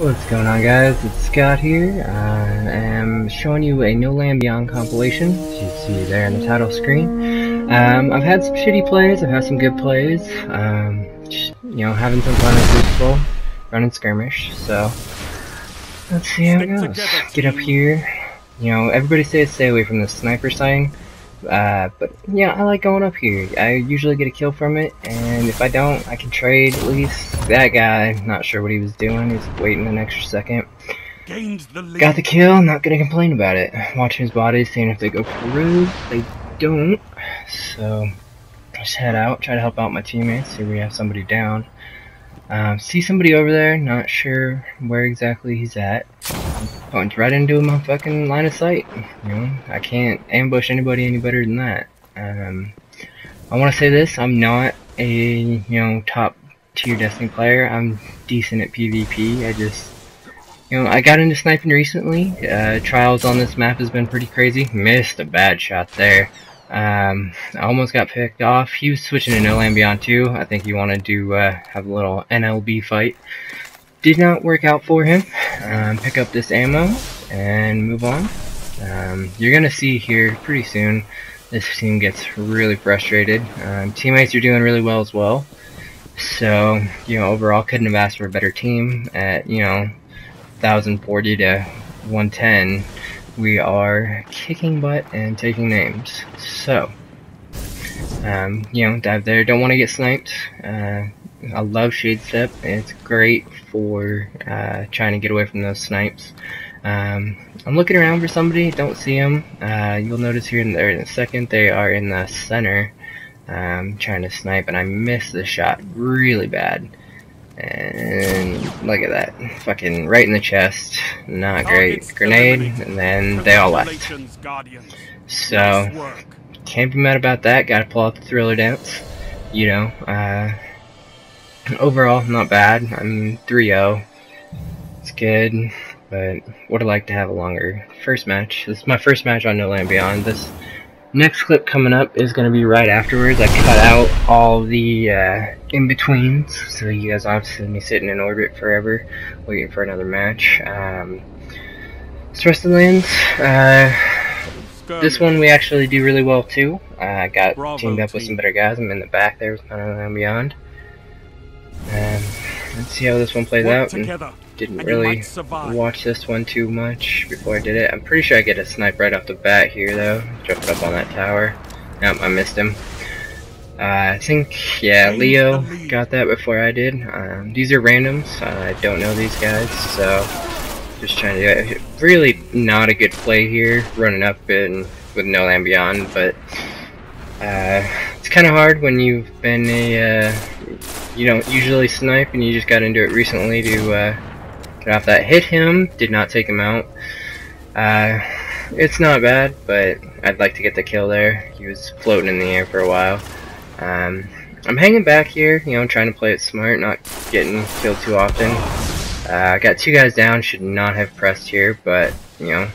What's going on guys, it's Scott here. I am showing you a No Land Beyond compilation, as you see there in the title screen. Um, I've had some shitty plays, I've had some good plays, um, just, you know, having some fun as usual, running skirmish, so. Let's see how it goes. Get up here, you know, everybody says stay away from the sniper sighting, uh, but yeah, I like going up here. I usually get a kill from it, and if I don't, I can trade at least. That guy, not sure what he was doing. He's waiting an extra second. The Got the kill, not gonna complain about it. Watching his body, seeing if they go through. They don't. So, just head out, try to help out my teammates, see if we have somebody down. Um, see somebody over there, not sure where exactly he's at. Punch right into my fucking line of sight. You know, I can't ambush anybody any better than that. Um, I want to say this: I'm not a you know top tier Destiny player. I'm decent at PvP. I just you know I got into sniping recently. Uh, trials on this map has been pretty crazy. Missed a bad shot there. Um, I almost got picked off. He was switching to No Land Beyond too. I think he wanted to uh, have a little NLB fight. Did not work out for him. Um, pick up this ammo and move on. Um, you're gonna see here pretty soon. This team gets really frustrated. Um, teammates are doing really well as well. So, you know, overall couldn't have asked for a better team at, you know, 1040 to 110 we are kicking butt and taking names. So, um, you know, dive there. Don't want to get sniped. Uh, I love Shade Step. It's great for uh, trying to get away from those snipes. Um, I'm looking around for somebody. Don't see them. Uh, you'll notice here in, there in a second they are in the center um, trying to snipe, and I missed the shot really bad. And look at that. Fucking right in the chest. Not great. Grenade, and then they all left. So, can't be mad about that. Gotta pull out the thriller dance. You know, uh, overall, not bad. I'm 3-0. It's good, but would have liked to have a longer first match. This is my first match on No Land Beyond. This Next clip coming up is going to be right afterwards. I cut out all the uh, in-betweens, so you guys to me sitting in orbit forever, waiting for another match. Um, Rusted Lands, uh, this one we actually do really well too. Uh, I got Bravo teamed up with some better guys. I'm in the back there with and Beyond. Um, let's see how this one plays Work out. Didn't really watch this one too much before I did it. I'm pretty sure I get a snipe right off the bat here though. Jumped up on that tower. Nope, I missed him. Uh, I think, yeah, Leo got that before I did. Um, these are randoms. I don't know these guys, so just trying to do it. Really not a good play here, running up in with no land beyond, but uh, it's kind of hard when you've been a, uh, you don't usually snipe and you just got into it recently to uh, off that. Hit him. Did not take him out. Uh, it's not bad, but I'd like to get the kill there. He was floating in the air for a while. Um, I'm hanging back here, you know, trying to play it smart, not getting killed too often. Uh, I got two guys down, should not have pressed here, but, you know,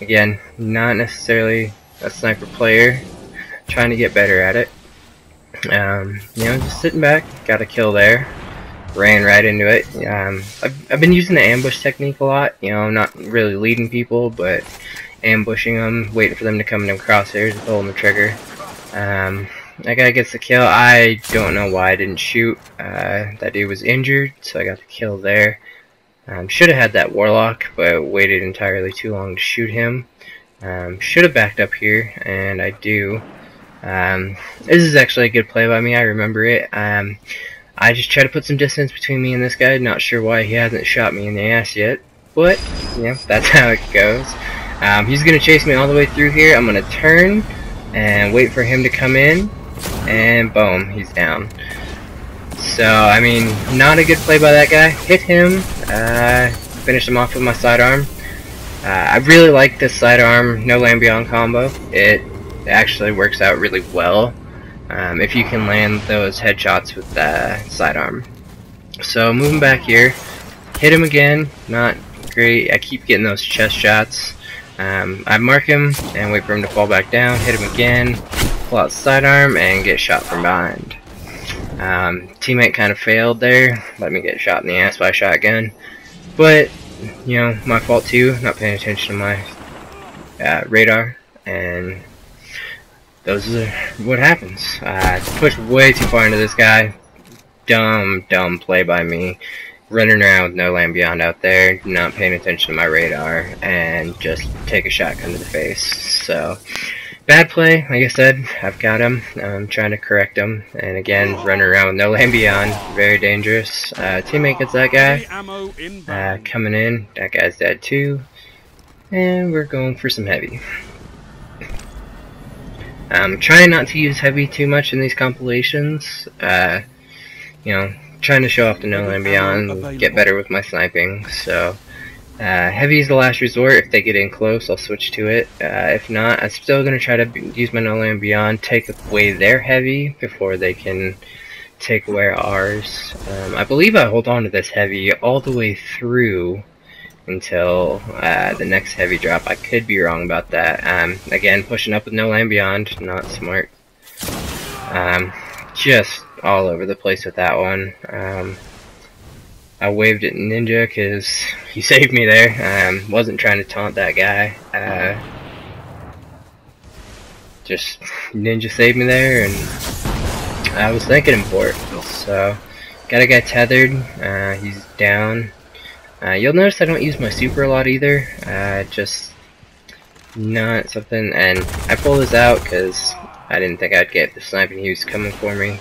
again, not necessarily a sniper player, trying to get better at it. Um, you know, just sitting back, got a kill there ran right into it. Um, I've, I've been using the ambush technique a lot, you know, not really leading people, but ambushing them, waiting for them to come in crosshairs and pulling the trigger. Um, that guy gets the kill. I don't know why I didn't shoot. Uh, that dude was injured, so I got the kill there. Um, should have had that warlock, but waited entirely too long to shoot him. Um, should have backed up here, and I do. Um, this is actually a good play by me. I remember it. Um, I just try to put some distance between me and this guy. Not sure why he hasn't shot me in the ass yet. But, yeah, that's how it goes. Um, he's going to chase me all the way through here. I'm going to turn and wait for him to come in. And boom, he's down. So, I mean, not a good play by that guy. Hit him. Uh, finish him off with my sidearm. Uh, I really like this sidearm no land beyond combo. It actually works out really well um, if you can land those headshots with the sidearm. So moving back here, hit him again, not great, I keep getting those chest shots. Um, I mark him and wait for him to fall back down, hit him again, pull out sidearm and get shot from behind. Um, teammate kind of failed there, let me get shot in the ass by a shotgun. but, you know, my fault too, not paying attention to my uh, radar, and those are what happens. Uh, pushed way too far into this guy. Dumb, dumb play by me. Running around with no land beyond out there, not paying attention to my radar, and just take a shotgun to the face. So, bad play, like I said, I've got him. I'm trying to correct him. And again, running around with no land beyond, very dangerous. Uh, teammate gets that guy. Uh, coming in, that guy's dead too. And we're going for some heavy. I'm trying not to use heavy too much in these compilations. Uh, you know, trying to show off the No Land Beyond, get better with my sniping. So, uh, heavy is the last resort. If they get in close, I'll switch to it. Uh, if not, I'm still going to try to use my No Land Beyond, take away their heavy before they can take away ours. Um, I believe I hold on to this heavy all the way through until uh, the next heavy drop. I could be wrong about that. Um, again, pushing up with no land beyond, not smart. Um, just all over the place with that one. Um, I waved at Ninja because he saved me there. Um, wasn't trying to taunt that guy. Uh, just Ninja saved me there, and I was thinking him for it. So, got a guy tethered. Uh, he's down. Uh, you'll notice I don't use my super a lot either, uh, just not something, and I pulled this out because I didn't think I'd get the sniping he was coming for me.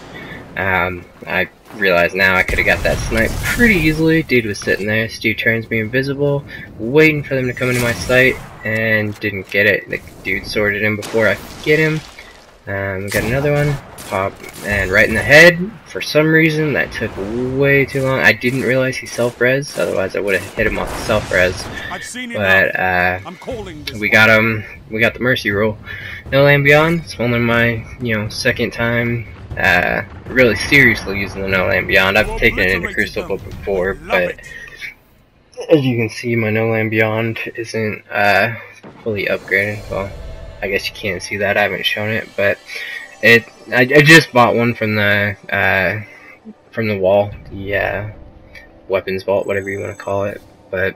Um, I realize now I could have got that snipe pretty easily. Dude was sitting there, Stu turns me invisible, waiting for them to come into my sight, and didn't get it. The dude sorted him before I could get him. Um, got another one, pop, and right in the head. For some reason, that took way too long. I didn't realize he self-res, otherwise I would have hit him off the self-res. But, uh, we got him, we got the mercy roll. No Land Beyond, it's only my, you know, second time, uh, really seriously using the No Land Beyond. I've taken it into Crucible before, but as you can see, my No Land Beyond isn't, uh, fully upgraded. Well, I guess you can't see that. I haven't shown it, but it. I, I just bought one from the uh, from the wall, the uh, weapons vault, whatever you want to call it. But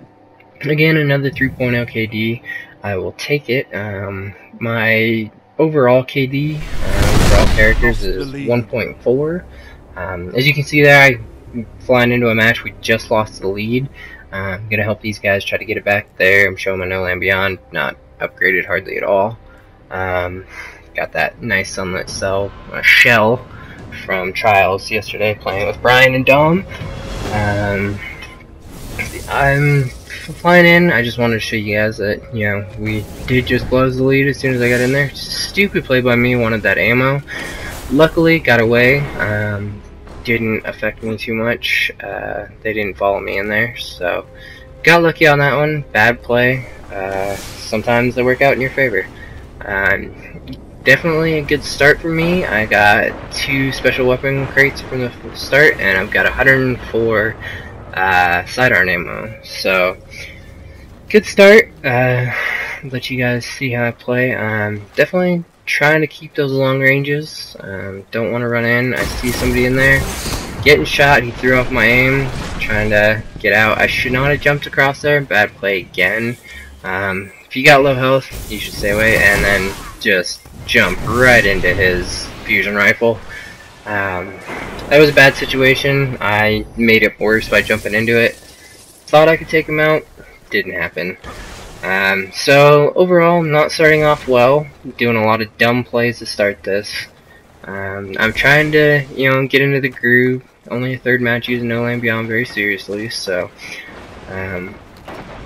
again, another 3.0 KD. I will take it. Um, my overall KD um, for all characters is 1.4. Um, as you can see there, I flying into a match. We just lost the lead. Uh, I'm gonna help these guys try to get it back there. I'm showing my No Land Beyond, not upgraded hardly at all. Um, got that nice sunlit cell uh, shell from Trials yesterday, playing with Brian and Dom. Um, I'm flying in. I just wanted to show you guys that you know we did just close the lead as soon as I got in there. Stupid play by me. Wanted that ammo. Luckily, got away. Um, didn't affect me too much. Uh, they didn't follow me in there, so got lucky on that one. Bad play. Uh, sometimes they work out in your favor. Um, definitely a good start for me. I got two special weapon crates from the start, and I've got 104 uh, sidearm ammo. So, good start. Uh, let you guys see how I play. Um, definitely trying to keep those long ranges. Um, don't want to run in. I see somebody in there getting shot. He threw off my aim, trying to get out. I should not have jumped across there. Bad play again. Um, if you got low health, you should stay away, and then just jump right into his fusion rifle. Um, that was a bad situation. I made it worse by jumping into it. Thought I could take him out. Didn't happen. Um, so, overall, not starting off well. Doing a lot of dumb plays to start this. Um, I'm trying to, you know, get into the groove. Only a third match using No Land Beyond very seriously, so... Um,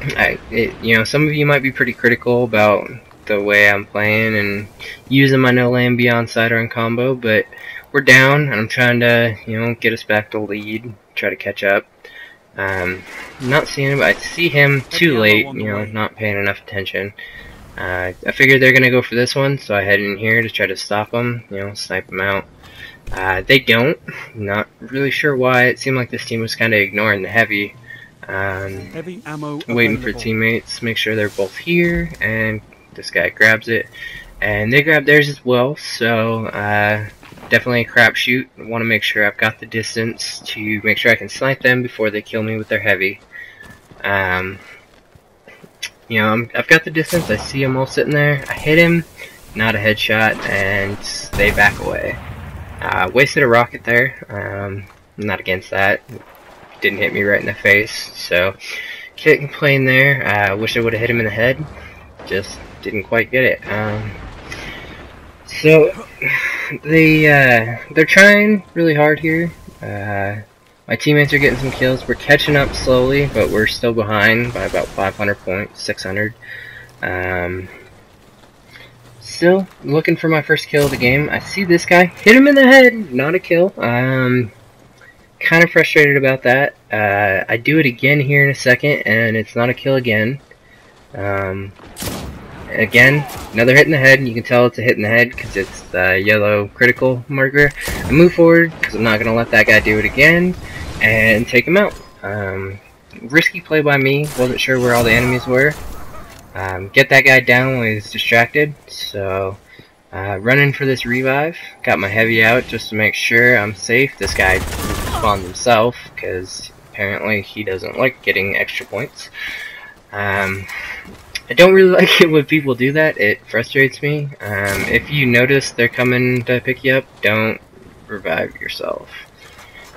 I, it, you know, some of you might be pretty critical about the way I'm playing and using my No Land Beyond sidearm combo, but we're down, and I'm trying to, you know, get us back to lead, try to catch up. Um, not seeing him, but I see him too late, you know, not paying enough attention. Uh, I figured they're going to go for this one, so I head in here to try to stop them, you know, snipe them out. Uh, they don't. Not really sure why. It seemed like this team was kind of ignoring the heavy. Um, Heavy ammo waiting available. for teammates, make sure they're both here, and this guy grabs it. And they grab theirs as well, so uh, definitely a crapshoot. want to make sure I've got the distance to make sure I can snipe them before they kill me with their heavy. Um, you know, i have got the distance. I see them all sitting there. I hit him, not a headshot, and they back away. Uh, wasted a rocket there. Um, not against that. Didn't hit me right in the face, so can't complain there. I uh, wish I would have hit him in the head. Just didn't quite get it. Um, so they uh, they're trying really hard here. Uh, my teammates are getting some kills. We're catching up slowly, but we're still behind by about 500 points, 600. Um, still looking for my first kill of the game. I see this guy. Hit him in the head. Not a kill. Um, kind of frustrated about that. Uh, I do it again here in a second, and it's not a kill again. Um, again, another hit in the head, and you can tell it's a hit in the head because it's the yellow critical marker. I move forward because I'm not going to let that guy do it again and take him out. Um, risky play by me, wasn't sure where all the enemies were. Um, get that guy down when he's distracted, so uh, running for this revive. Got my heavy out just to make sure I'm safe. This guy spawned himself because apparently he doesn't like getting extra points. Um, I don't really like it when people do that. It frustrates me. Um, if you notice they're coming to pick you up, don't revive yourself.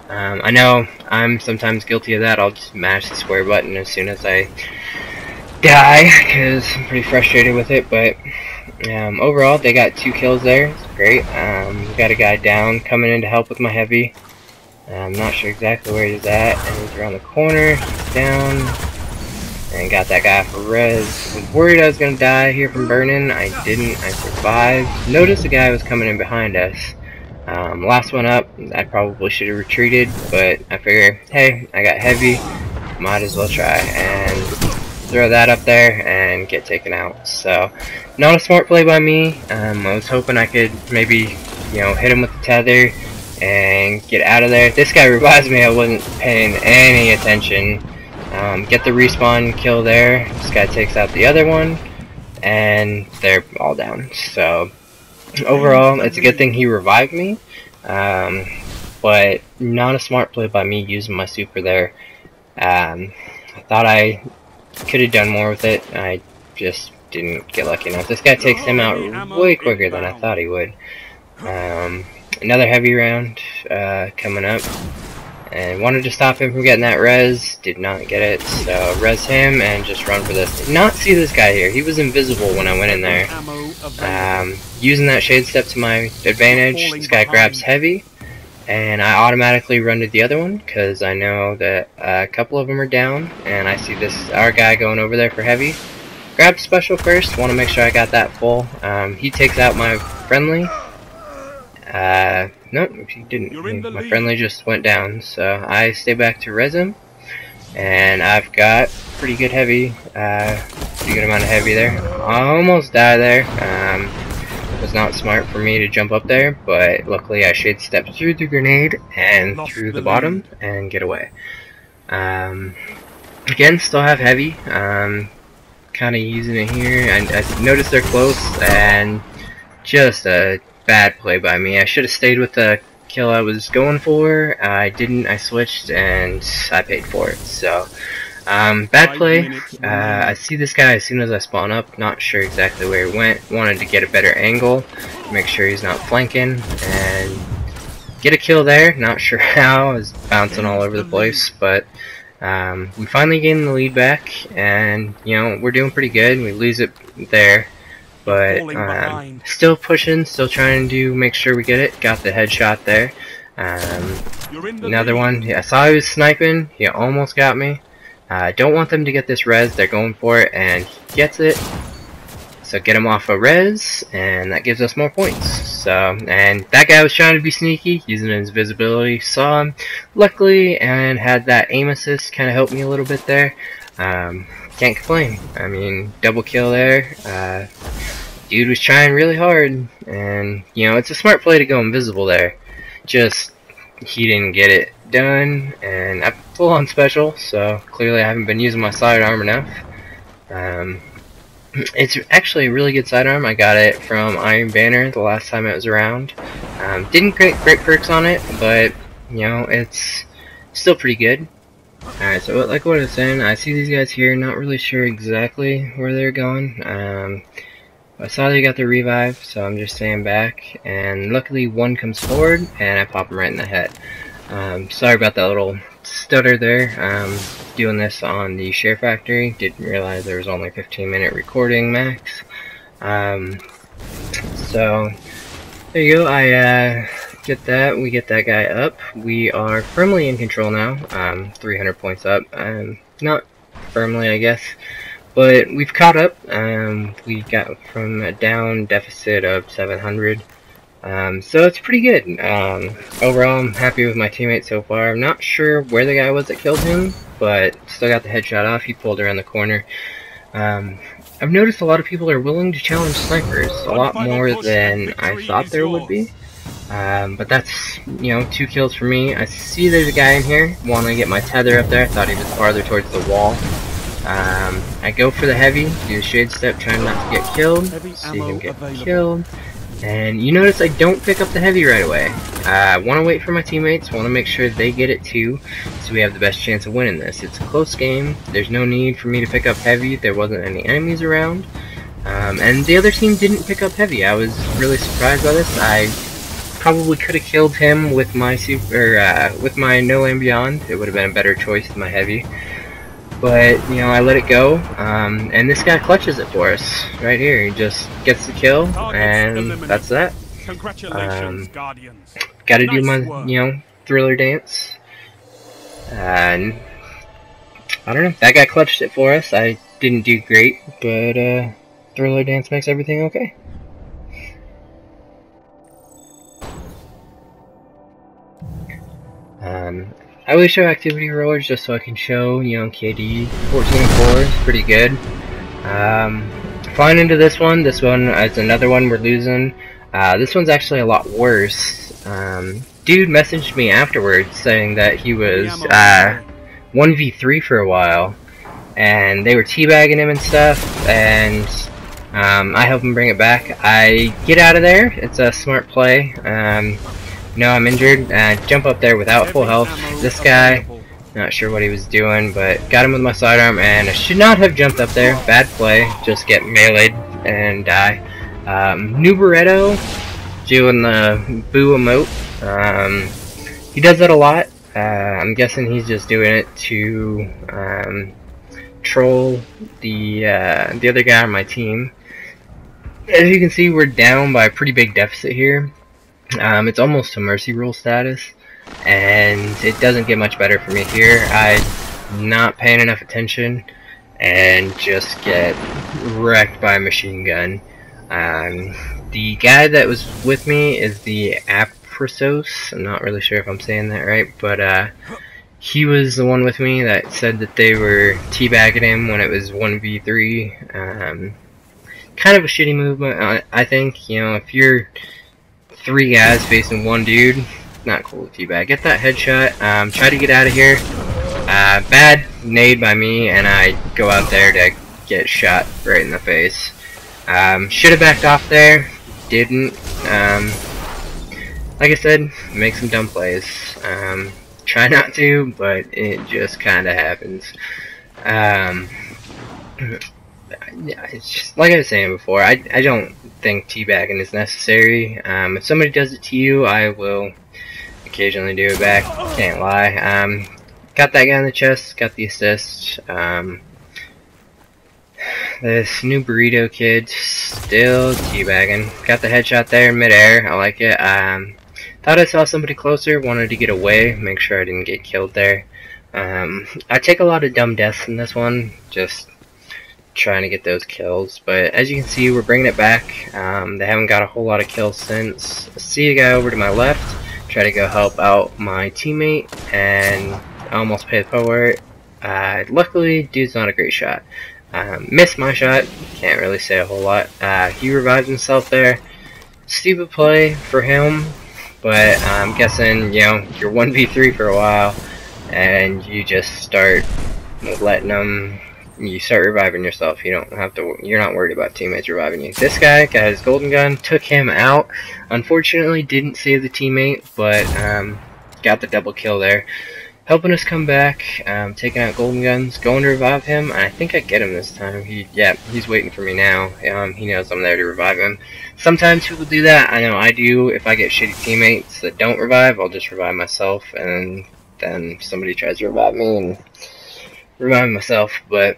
Um, I know I'm sometimes guilty of that. I'll just mash the square button as soon as I die because I'm pretty frustrated with it. But um, overall, they got two kills there. Great. Um, got a guy down coming in to help with my heavy. I'm not sure exactly where he's at. And he's around the corner. He's down. And got that guy for res. Was worried I was going to die here from burning. I didn't. I survived. Noticed a guy was coming in behind us. Um, last one up, I probably should have retreated, but I figure, hey, I got heavy, might as well try, and throw that up there and get taken out. So, not a smart play by me. Um, I was hoping I could maybe, you know, hit him with the tether and get out of there. This guy revives me, I wasn't paying any attention. Um, get the respawn kill there. This guy takes out the other one, and they're all down. So, overall, it's a good thing he revived me, um, but not a smart play by me using my super there. Um, I thought I could have done more with it. I just didn't get lucky enough. This guy takes him out way quicker than I thought he would. Um, another heavy round uh, coming up and wanted to stop him from getting that res, did not get it, so res him and just run for this. Did not see this guy here, he was invisible when I went in there. Um, using that shade step to my advantage, this guy grabs heavy, and I automatically run to the other one, because I know that a couple of them are down, and I see this, our guy going over there for heavy. Grab special first, want to make sure I got that full. Um, he takes out my friendly, uh, nope, he didn't. My lead. friendly just went down, so I stay back to res him. And I've got pretty good heavy, uh, pretty good amount of heavy there. I almost died there. Um, was not smart for me to jump up there, but luckily I shade stepped through the grenade and Lost through the, the bottom and get away. Um, again, still have heavy. Um, kind of using it here. I, I noticed they're close and just a bad play by me. I should have stayed with the kill I was going for. I didn't. I switched, and I paid for it. So, um, bad play. Uh, I see this guy as soon as I spawn up. Not sure exactly where he went. Wanted to get a better angle, make sure he's not flanking, and get a kill there. Not sure how. I was bouncing all over the place, but um, we finally gained the lead back, and you know we're doing pretty good. We lose it there. But um, still pushing, still trying to make sure we get it. Got the headshot there. Um, another one. Yeah, I saw he was sniping. He almost got me. I don't want them to get this res. They're going for it, and he gets it. So get him off a res, and that gives us more points. So, and that guy was trying to be sneaky, using his visibility. Saw him, luckily, and had that aim assist kind of help me a little bit there. Um, can't complain. I mean, double kill there. Uh, dude was trying really hard, and you know, it's a smart play to go invisible there. Just he didn't get it done, and I'm full on special, so clearly I haven't been using my sidearm enough. Um, it's actually a really good sidearm. I got it from Iron Banner the last time it was around. Um, didn't get great perks on it, but you know, it's still pretty good. Alright, so like what I was saying, I see these guys here, not really sure exactly where they're going. Um, I saw they got the revive, so I'm just staying back, and luckily one comes forward, and I pop him right in the head. Um, sorry about that little stutter there. Um, doing this on the SHAREfactory, didn't realize there was only 15 minute recording max. Um, so, there you go, I uh, get that, we get that guy up. We are firmly in control now, um, 300 points up. Um, not firmly, I guess. But we've caught up. Um, we got from a down deficit of 700. Um, so it's pretty good. Um, overall, I'm happy with my teammate so far. I'm not sure where the guy was that killed him, but still got the headshot off. He pulled around the corner. Um, I've noticed a lot of people are willing to challenge snipers, a lot more than I thought there would be. Um, but that's, you know, two kills for me. I see there's a guy in here. Want to get my tether up there. I thought he was farther towards the wall. Um, I go for the heavy, do the shade step, trying not to get killed. See him get available. killed. And you notice I don't pick up the heavy right away. I want to wait for my teammates, want to make sure they get it too, so we have the best chance of winning this. It's a close game, there's no need for me to pick up heavy, there wasn't any enemies around. Um, and the other team didn't pick up heavy, I was really surprised by this. I probably could have killed him with my super, uh, with my No Land Beyond, it would have been a better choice than my heavy. But, you know, I let it go, um, and this guy clutches it for us, right here. He just gets the kill, and that's that. Congratulations, um, Gotta do my, you know, thriller dance. And, I don't know, that guy clutched it for us. I didn't do great, but, uh, thriller dance makes everything okay. Um, I always show activity rollers just so I can show, you know, KD 14 and 4 is pretty good. Um, flying into this one, this one is another one we're losing. Uh, this one's actually a lot worse. Um, dude messaged me afterwards saying that he was uh, 1v3 for a while. And they were teabagging him and stuff, and um, I help him bring it back. I get out of there, it's a smart play. Um, no, I'm injured. Uh, jump up there without full health. This guy, not sure what he was doing, but got him with my sidearm, and I should not have jumped up there. Bad play. Just get meleeed and die. Um, New Barretto doing the boo emote. Um, he does that a lot. Uh, I'm guessing he's just doing it to um, troll the uh, the other guy on my team. As you can see, we're down by a pretty big deficit here. Um, it's almost a mercy rule status, and it doesn't get much better for me here. I'm not paying enough attention and just get wrecked by a machine gun. Um, the guy that was with me is the Aprisos. I'm not really sure if I'm saying that right, but uh, he was the one with me that said that they were teabagging him when it was 1v3. Um, kind of a shitty movement, I think. You know, if you're three guys facing one dude. Not cool with bad. Get that headshot. Um, try to get out of here. Uh, bad nade by me, and I go out there to get shot right in the face. Um, should have backed off there. Didn't. Um, like I said, make some dumb plays. Um, try not to, but it just kind of happens. Um, it's just like I was saying before. I I don't think teabagging is necessary. Um, if somebody does it to you, I will occasionally do it back. Can't lie. Um, got that guy in the chest. Got the assist. Um, this new burrito kid still teabagging. Got the headshot there midair. I like it. Um, thought I saw somebody closer. Wanted to get away. Make sure I didn't get killed there. Um, I take a lot of dumb deaths in this one. Just trying to get those kills. But as you can see, we're bringing it back. Um, they haven't got a whole lot of kills since. I see a guy over to my left. Try to go help out my teammate, and I almost paid for it. Uh, luckily, dude's not a great shot. Um, missed my shot. Can't really say a whole lot. Uh, he revived himself there. Stupid play for him, but I'm guessing, you know, you're 1v3 for a while, and you just start letting them you start reviving yourself. You don't have to. You're not worried about teammates reviving you. This guy got his golden gun, took him out. Unfortunately, didn't save the teammate, but um, got the double kill there. helping us come back, um, taking out golden guns, going to revive him, I think I get him this time. He, yeah, he's waiting for me now. Um, he knows I'm there to revive him. Sometimes people do that. I know I do. If I get shitty teammates that don't revive, I'll just revive myself, and then somebody tries to revive me and revive myself. But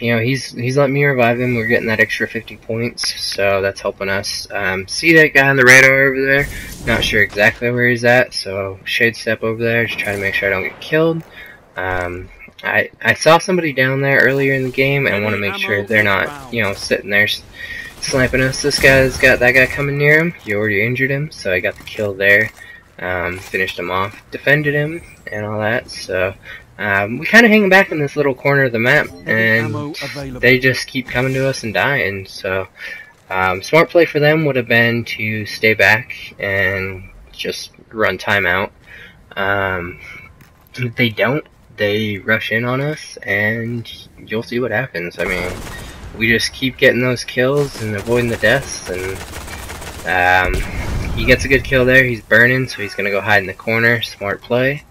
you know, he's he's letting me revive him. We're getting that extra 50 points, so that's helping us. Um, see that guy on the radar over there? Not sure exactly where he's at, so shade step over there to try to make sure I don't get killed. Um, I I saw somebody down there earlier in the game, and want to make sure they're not, you know, sitting there sniping us. This guy's got that guy coming near him. You already injured him, so I got the kill there. Um, finished him off, defended him, and all that. So um, we kind of hang back in this little corner of the map, and they just keep coming to us and dying. So, um, smart play for them would have been to stay back and just run timeout. Um, they don't. They rush in on us, and you'll see what happens. I mean, we just keep getting those kills and avoiding the deaths, and um, he gets a good kill there. He's burning, so he's gonna go hide in the corner. Smart play.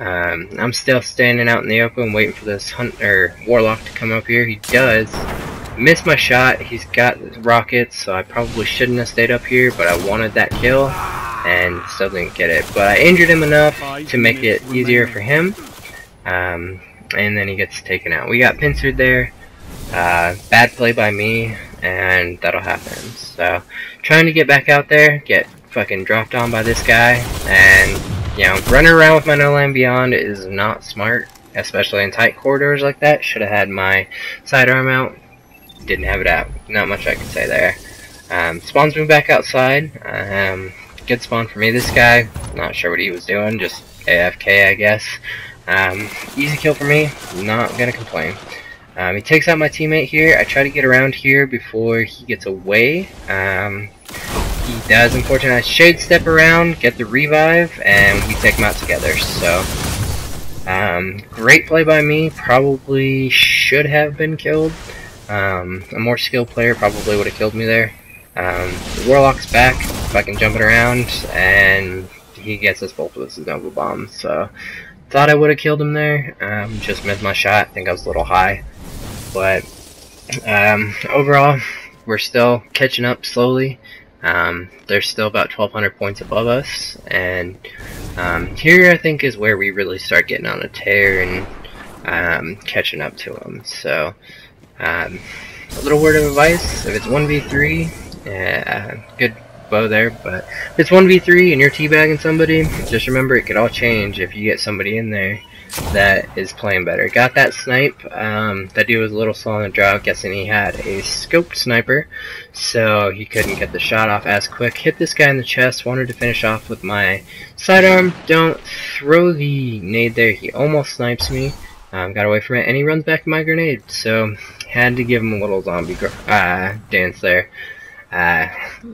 Um, I'm still standing out in the open waiting for this hunt or warlock to come up here. He does. Missed my shot. He's got rockets, so I probably shouldn't have stayed up here, but I wanted that kill and still didn't get it. But I injured him enough to make it easier for him. Um, and then he gets taken out. We got pincered there. Uh, bad play by me, and that'll happen. So, trying to get back out there, get fucking dropped on by this guy, and you know, running around with my No Land Beyond is not smart, especially in tight corridors like that. Should have had my sidearm out. Didn't have it out. Not much I can say there. Um, spawns me back outside. Um, good spawn for me. This guy, not sure what he was doing, just AFK, I guess. Um, easy kill for me. Not gonna complain. Um, he takes out my teammate here. I try to get around here before he gets away. Um, he does, unfortunately. I shade step around, get the revive, and we take him out together. So, um, great play by me. Probably should have been killed. Um, a more skilled player probably would have killed me there. Um, the Warlock's back, if I can jump it around, and he gets us both with his Nova Bomb. So, thought I would have killed him there. Um, just missed my shot. I think I was a little high. But, um, overall, we're still catching up slowly. Um, they're still about 1,200 points above us, and um, here I think is where we really start getting on a tear and um, catching up to them. So, um, a little word of advice: if it's 1v3, uh, good bow there, but if it's 1v3 and you're teabagging somebody, just remember it could all change if you get somebody in there that is playing better. Got that snipe. Um, that dude was a little slow on the draw. Guessing he had a scoped sniper, so he couldn't get the shot off as quick. Hit this guy in the chest. Wanted to finish off with my sidearm. Don't throw the nade there. He almost snipes me. Um, got away from it, and he runs back my grenade. So had to give him a little zombie uh, dance there. Uh,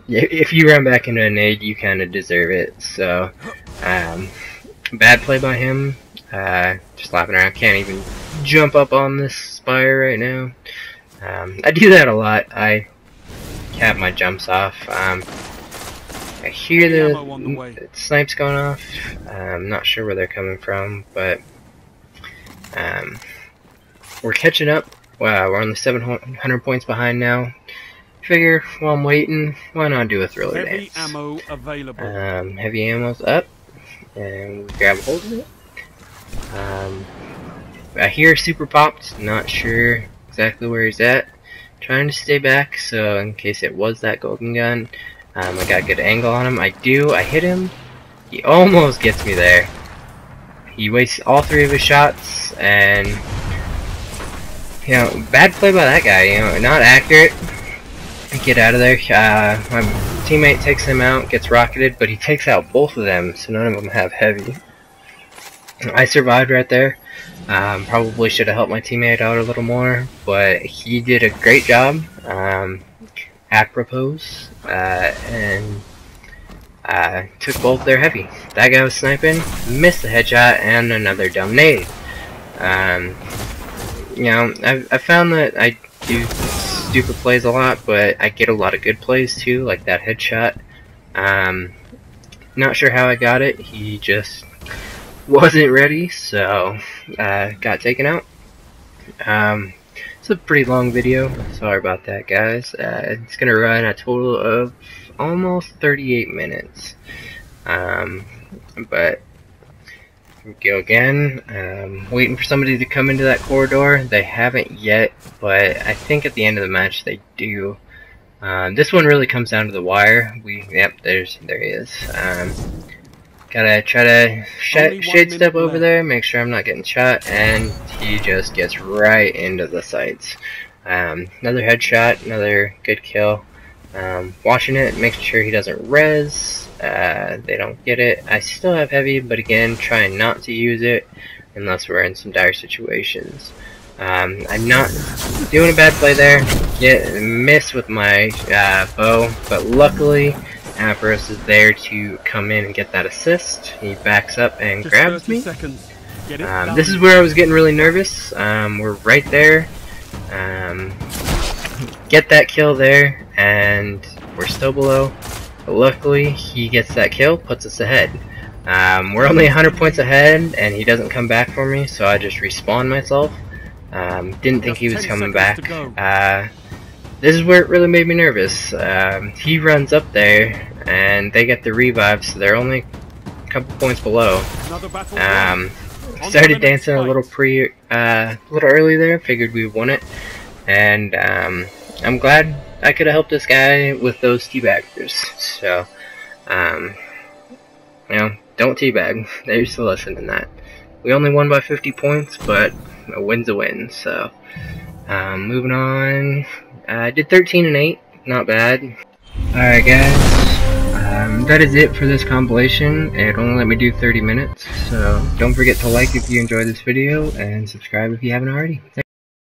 if you run back into a nade, you kind of deserve it. So, um, bad play by him. Uh, just laughing around. Can't even jump up on this spire right now. Um, I do that a lot. I cap my jumps off. Um, I hear the, the snipes going off. I'm not sure where they're coming from, but um, we're catching up. Wow, we're only 700 points behind now. Figure while I'm waiting, why not do a thriller heavy dance? ammo available. Um, heavy ammo's up, and we grab a hold of it. Um, I hear super popped, not sure exactly where he's at. Trying to stay back, so in case it was that golden gun, um, I got a good angle on him. I do, I hit him. He almost gets me there. He wastes all three of his shots, and you know, bad play by that guy. You know, not accurate. Get out of there. Uh, my teammate takes him out, gets rocketed, but he takes out both of them, so none of them have heavy. I survived right there. Um, probably should have helped my teammate out a little more, but he did a great job. Um, apropos, uh, and uh, took both their heavy. That guy was sniping, missed the headshot, and another dumb nade. Um, you know, I've, I found that I do stupid plays a lot, but I get a lot of good plays too, like that headshot. Um, not sure how I got it. He just wasn't ready, so uh, got taken out. Um, it's a pretty long video. Sorry about that, guys. Uh, it's gonna run a total of almost 38 minutes. Um, but go again. Um, waiting for somebody to come into that corridor. They haven't yet, but I think at the end of the match they do. Um, this one really comes down to the wire. We, yep, there's, there he is. Um, gotta try to sh shade step over left. there, make sure I'm not getting shot, and he just gets right into the sights. Um, another headshot, another good kill. Um, watching it, making sure he doesn't res, uh, they don't get it. I still have heavy, but again, trying not to use it unless we're in some dire situations. Um, I'm not doing a bad play there. Get miss with my uh, bow, but luckily Avarice is there to come in and get that assist. He backs up and Just grabs me. Um, this is where I was getting really nervous. Um, we're right there. Um, get that kill there, and we're still below. But luckily, he gets that kill, puts us ahead. Um, we're only 100 points ahead, and he doesn't come back for me, so I just respawn myself. Um, didn't think he was coming back. Uh, this is where it really made me nervous. Um, he runs up there, and they get the revive, so they're only a couple points below. Um, started dancing a little pre, uh, a little early there. Figured we won it, and um, I'm glad I could have helped this guy with those teabaggers. So, um, you know, don't teabag. There's the lesson in that. We only won by 50 points, but a win's a win. So, um, moving on. I did 13 and 8. Not bad. Alright, guys. Um, that is it for this compilation. It only let me do 30 minutes. So, don't forget to like if you enjoyed this video, and subscribe if you haven't already.